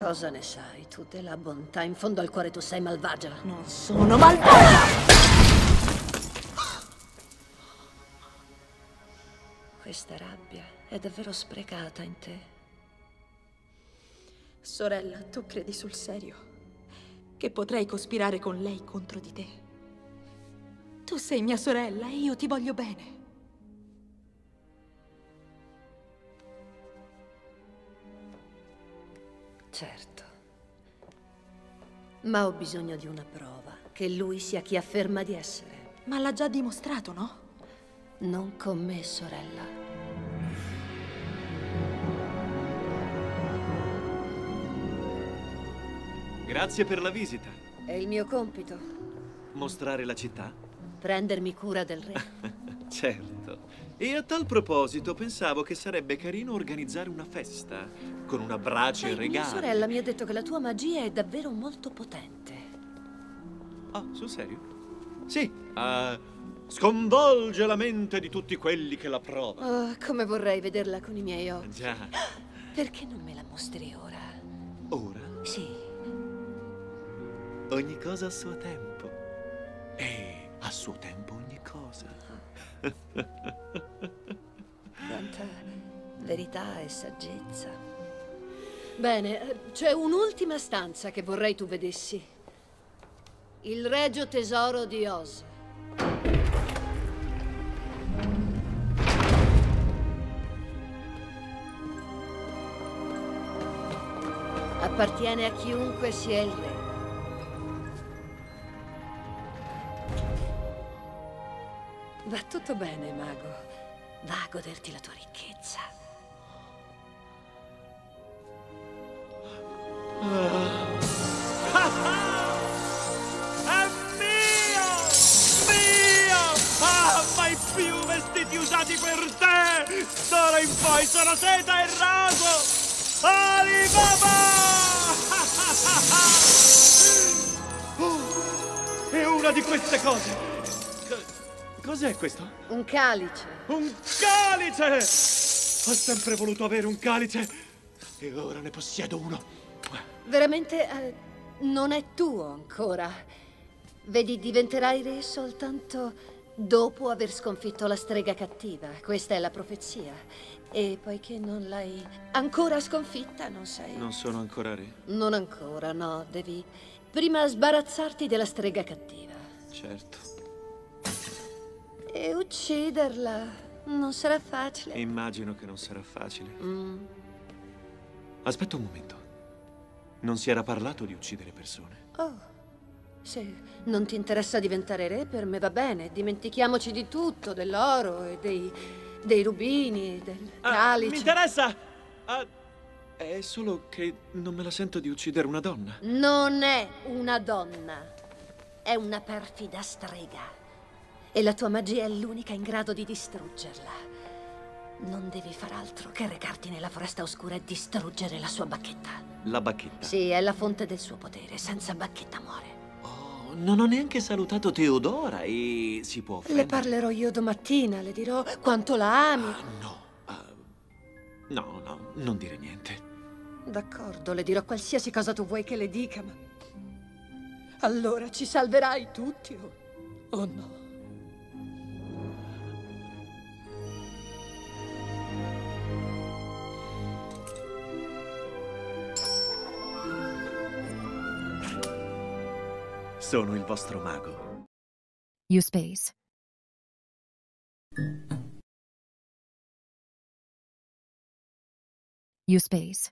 Cosa ne sai tu della bontà? In fondo al cuore tu sei malvagia. Non sono malvagia! Questa rabbia è davvero sprecata in te. Sorella, tu credi sul serio che potrei cospirare con lei contro di te? Tu sei mia sorella e io ti voglio bene. Certo. Ma ho bisogno di una prova, che lui sia chi afferma di essere. Ma l'ha già dimostrato, no? Non con me, sorella. Grazie per la visita. È il mio compito, Mostrare la città? prendermi cura del re. Certo. E a tal proposito pensavo che sarebbe carino organizzare una festa con una brace e mia sorella mi ha detto che la tua magia è davvero molto potente. Ah, sul serio? Sì. ah, sconvolge la mente di tutti quelli che la provano. Oh, come vorrei vederla con i miei occhi. Già. Perché non me la mostri ora? Ora Sì, ogni cosa a suo tempo. E a suo tempo. quanta verità e saggezza. Bene, c'è un'ultima stanza che vorrei tu vedessi. Il regio tesoro di Oz. Appartiene a chiunque sia il re. Va tutto bene, mago. Va a goderti la tua ricchezza. È mio! Mio! Ah, mai più vestiti usati per te! D'ora in poi sono seta e raso! Alibaba! Oh, e una di queste cose! Co- cos'è questo? Un calice. Un calice! Ho sempre voluto avere un calice e ora ne possiedo uno. Veramente eh, non è tuo ancora. Vedi, diventerai re soltanto dopo aver sconfitto la strega cattiva. Questa è la profezia. E poiché non l'hai ancora sconfitta, non sei. Non sono ancora re, Non ancora, no. Devi prima sbarazzarti della strega cattiva. certo. Ucciderla. Non sarà facile. Immagino che non sarà facile. Mm. Aspetta un momento. Non si era parlato di uccidere persone. Oh, se non ti interessa diventare re, per me va bene. Dimentichiamoci di tutto, dell'oro e dei, dei rubini, del calice. mi interessa! Ah, è solo che non me la sento di uccidere una donna. Non è una donna, è una perfida strega. E la tua magia è l'unica in grado di distruggerla. Non devi far altro che recarti nella foresta oscura e distruggere la sua bacchetta. La bacchetta. Sì, è la fonte del suo potere. Senza bacchetta muore. Oh, non ho neanche salutato Teodora e si può offendere. Le parlerò io domattina, le dirò quanto la ami. Ah, no. ah, no, no, non dire niente. D'accordo, le dirò qualsiasi cosa tu vuoi che le dica, ma... Allora ci salverai tutti o, o no? Sono il vostro mago. U-Space. U-Space.